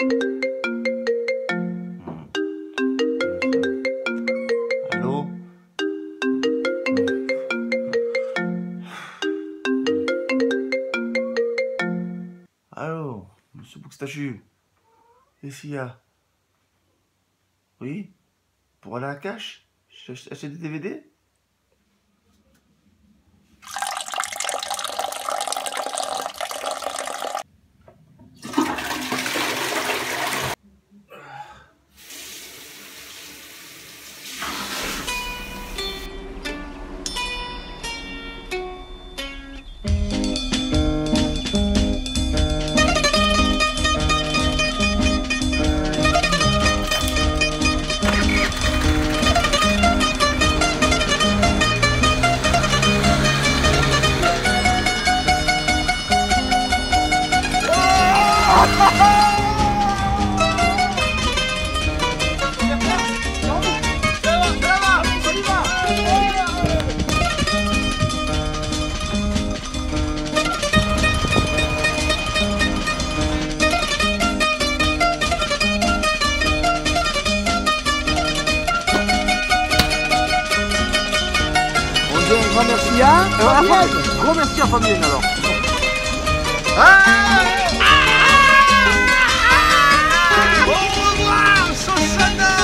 Allô Allô, monsieur Boukstachu Qu'est-ce qu'il y a? Oui? Pour aller à cache? Acheter des DVD On dit un grand merci à Fabienne. Gros Banda!